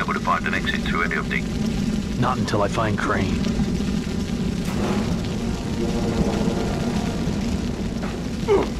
able to find an exit through any of the... Not until I find Crane. Ugh.